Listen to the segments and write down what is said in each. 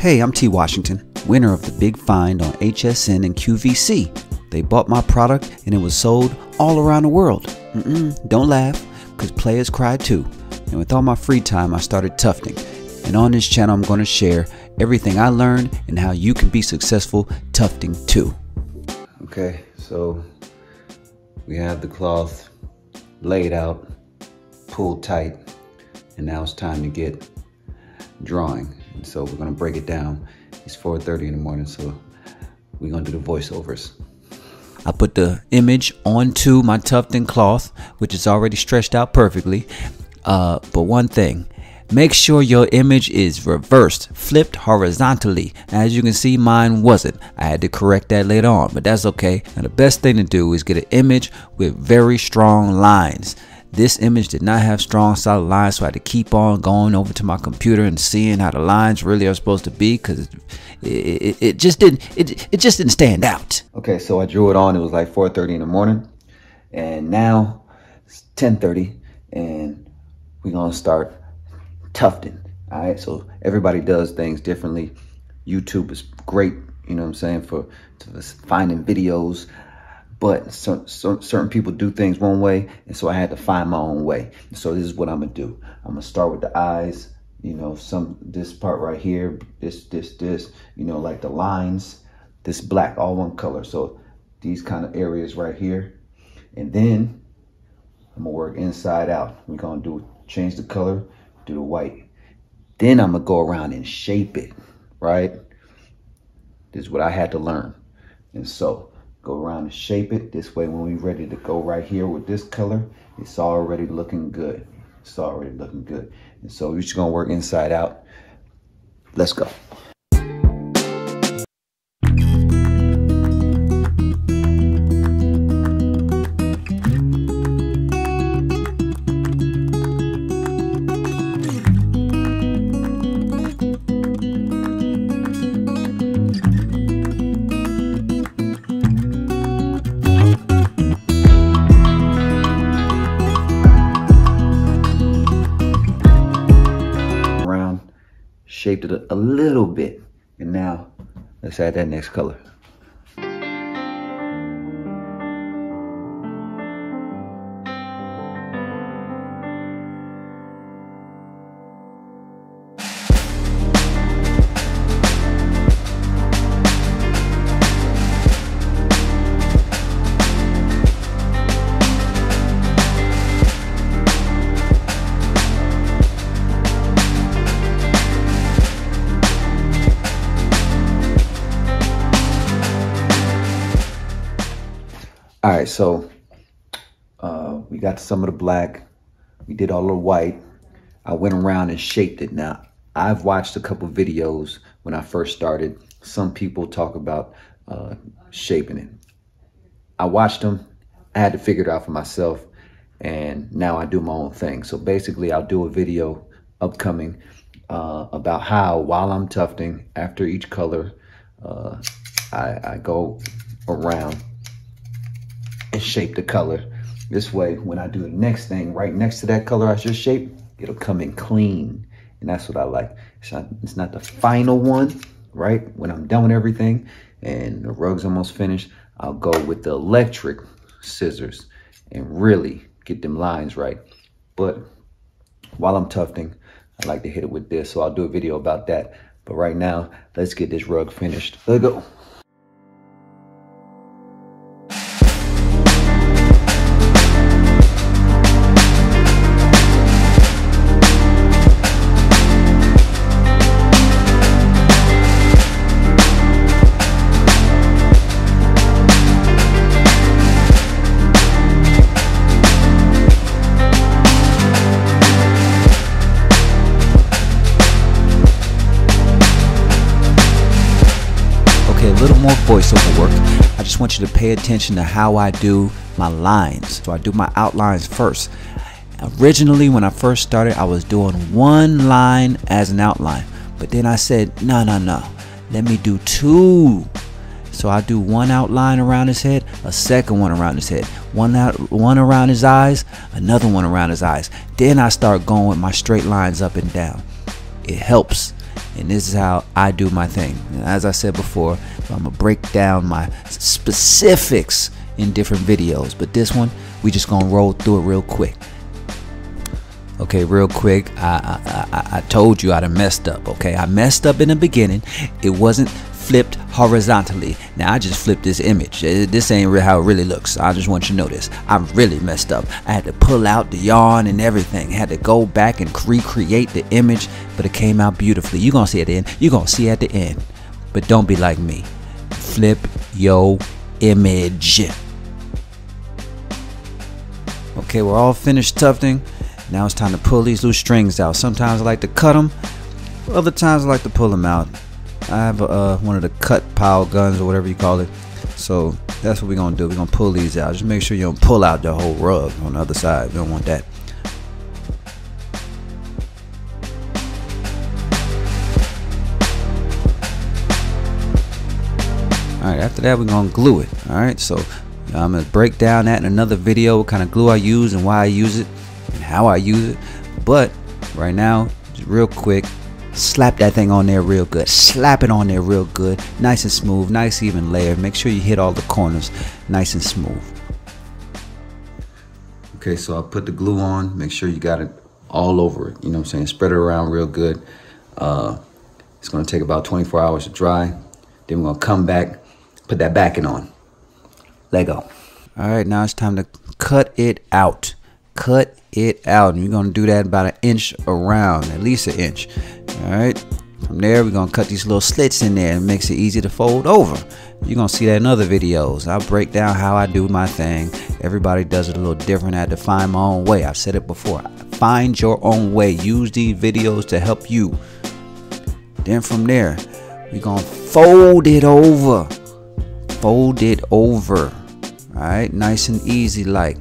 Hey, I'm Tee Washington, winner of the big find on HSN and QVC. They bought my product and it was sold all around the world. Mm-mm, don't laugh, because players cry too. And with all my free time, I started tufting. And on this channel, I'm going to share everything I learned and how you can be successful tufting too. Okay, so we have the cloth laid out, pulled tight, and now it's time to get drawing. So we're gonna break it down. It's 4.30 in the morning, so we're gonna do the voiceovers. I put the image onto my tufting cloth, which is already stretched out perfectly. Uh, but one thing, make sure your image is reversed, flipped horizontally. As you can see, mine wasn't. I had to correct that later on, but that's okay. And the best thing to do is get an image with very strong lines. This image did not have strong solid lines, so I had to keep on going over to my computer and seeing how the lines really are supposed to be because it, it, it, just didn't it, it just didn't stand out. Okay, so I drew it on. It was like 4:30 in the morning, and now it's 10:30, and we're gonna start tufting. All right, so everybody does things differently. YouTube is great, you know what I'm saying, for finding videos but so, so, certain people do things one way and so i had to find my own way. So this is what i'm gonna do. I'm gonna start with the eyes you know some this part right here this this this you know like the lines this black all one color. So these kind of areas right here. And then i'm gonna work inside out. We're gonna do change the color do the white. Then i'm gonna go around and shape it right? This is what i had to learn. And so go around and shape it. This way when we're ready to go right here with this color it's already looking good. It's already looking good. And so we're just gonna work inside out. Let's go it a, a little bit. And now let's add that next color. Right, so uh, we got some of the black. We did all the white. I went around and shaped it. Now, I've watched a couple videos when I first started. Some people talk about uh, shaping it. I watched them. I had to figure it out for myself. And now I do my own thing. So basically, I'll do a video upcoming uh, about how, while I'm tufting, after each color, uh, I, I go around and shape the color. This way, when I do the next thing right next to that color I just shaped, it'll come in clean. And that's what I like. It's not, it's not the final one, right? When I'm done with everything and the rug's almost finished, I'll go with the electric scissors and really get them lines right. But while I'm tufting, I like to hit it with this. So I'll do a video about that. But right now, let's get this rug finished. Let's go. Voiceover work. I just want you to pay attention to how I do my lines. So I do my outlines first. Originally, when I first started, I was doing one line as an outline. But then I said, no, no, no. Let me do two. So I do one outline around his head, a second one around his head, one out, one around his eyes, another one around his eyes. Then I start going with my straight lines up and down. It helps and this is how I do my thing. as I said before, I'm gonna break down my specifics in different videos, but this one we just gonna roll through it real quick. Okay, real quick, I, I, I, I told you I'd have messed up. Okay, I messed up in the beginning. It wasn't flipped horizontally. Now I just flipped this image. Uh, this ain't how it really looks. I just want you to know this. I really messed up. I had to pull out the yarn and everything. I had to go back and recreate the image, but it came out beautifully. You're gonna see at the end. You're gonna see at the end. But don't be like me. Flip your image. Okay, we're all finished tufting. Now it's time to pull these loose strings out. Sometimes I like to cut them. Other times I like to pull them out. I have uh, one of the cut pile guns or whatever you call it. So that's what we're gonna do. We're gonna pull these out. Just make sure you don't pull out the whole rug on the other side. We don't want that. Alright, after that we're gonna glue it. Alright, so I'm gonna break down that in another video, what kind of glue I use and why I use it and how I use it. But right now, just real quick, slap that thing on there real good. Slap it on there real good. Nice and smooth. Nice even layer. Make sure you hit all the corners nice and smooth. Okay so I'll put the glue on. Make sure you got it all over it. You know what I'm saying? Spread it around real good. Uh, it's gonna take about 24 hours to dry. Then we're gonna come back put that backing on. Lego all right now it's time to cut it out cut it out. And you're gonna do that about an inch around at least an inch. All right? From there we're gonna cut these little slits in there and makes it easy to fold over. You're gonna see that in other videos. I break down how i do my thing. Everybody does it a little different. I had to find my own way. I've said it before. Find your own way. Use these videos to help you. Then from there we're gonna fold it over. Fold it over. All right? Nice and easy like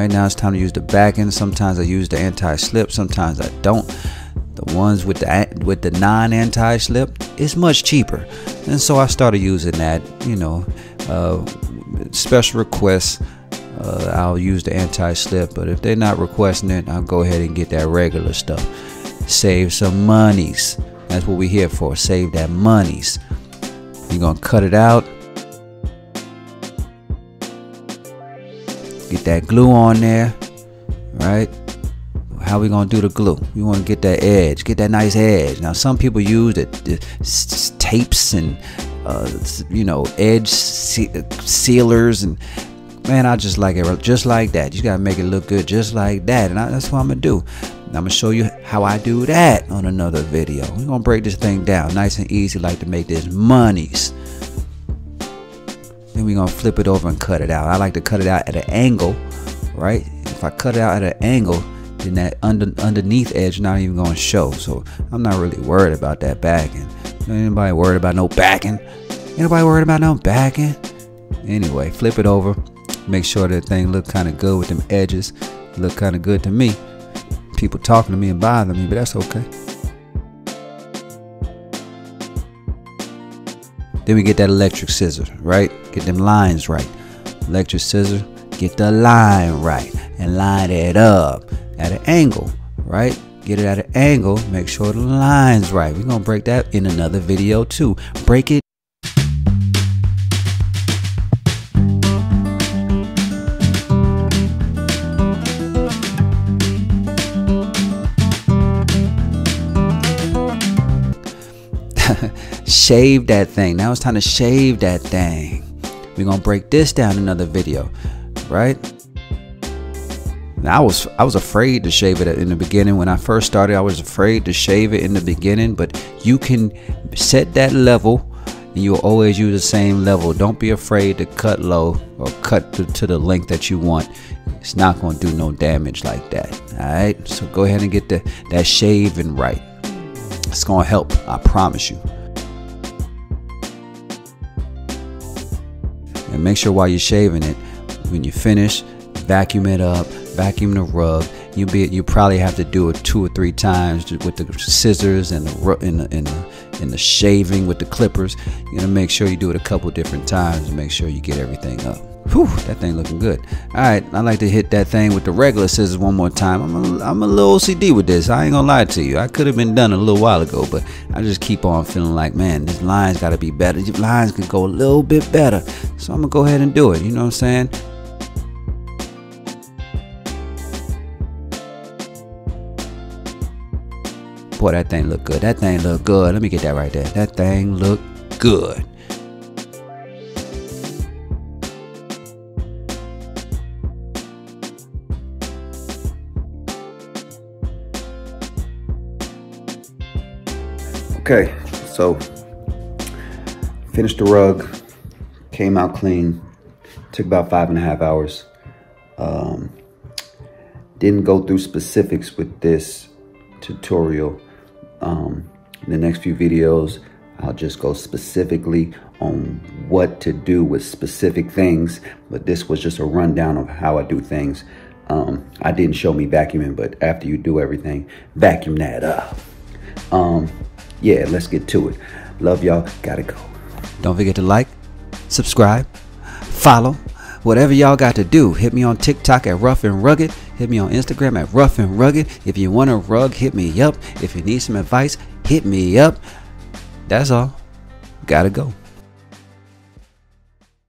right, now it's time to use the back end. Sometimes I use the anti-slip, sometimes I don't. The ones with the with the non-anti-slip is much cheaper, and so I started using that. You know, uh, special requests, uh, I'll use the anti-slip. But if they're not requesting it, I'll go ahead and get that regular stuff. Save some monies. That's what we're here for. Save that monies. You're gonna cut it out that glue on there, right? How we gonna do the glue? We want to get that edge, get that nice edge. Now some people use the, the tapes and uh, you know edge sealers and man, I just like it just like that. You gotta make it look good just like that, and I, that's what I'm gonna do. I'm gonna show you how I do that on another video. We're gonna break this thing down nice and easy, like to make this monies. Then we're gonna flip it over and cut it out. I like to cut it out at an angle, right? If I cut it out at an angle, then that under, underneath edge not even gonna show. So I'm not really worried about that backing. Anybody worried about no backing? Anybody worried about no backing? Anyway, flip it over. Make sure that thing look kind of good with them edges. Look kind of good to me. People talking to me and bothering me, but that's okay. Then we get that electric scissor, right? Get them lines right. Electric scissor, get the line right and line it up at an angle, right? Get it at an angle, make sure the line's right. We're gonna break that in another video too. Break it shave that thing. Now it's time to shave that thing. We're gonna break this down in another video, right? Now, I was I was afraid to shave it in the beginning. When I first started, I was afraid to shave it in the beginning, but you can set that level and you'll always use the same level. Don't be afraid to cut low or cut to, to the length that you want. It's not going to do no damage like that. All right. So go ahead and get the, that shaving right. It's going to help. I promise you. And make sure while you're shaving it, when you finish, vacuum it up, vacuum the rug. You be you probably have to do it two or three times with the scissors and the and the, and the, and the shaving with the clippers. You know, make sure you do it a couple different times and make sure you get everything up. Whew, that thing looking good. All right, I like to hit that thing with the regular scissors one more time. I'm a, I'm a little OCD with this. I ain't gonna lie to you. I could have been done a little while ago, but I just keep on feeling like, man, this line's got to be better. These lines could go a little bit better. So I'm gonna go ahead and do it. You know what I'm saying? Boy, that thing look good. That thing look good. Let me get that right there. That thing look good. Okay, so finished the rug, came out clean, took about five and a half hours. Um, didn't go through specifics with this tutorial. Um, in the next few videos, I'll just go specifically on what to do with specific things, but this was just a rundown of how I do things. Um, I didn't show me vacuuming, but after you do everything, vacuum that up. Um, yeah, let's get to it. Love y'all. Gotta go. Don't forget to like, subscribe, follow, whatever y'all got to do. Hit me on TikTok at Rough and Rug It. Hit me on Instagram at Rough and Rug It. If you want a rug, hit me up. If you need some advice, hit me up. That's all. Gotta go.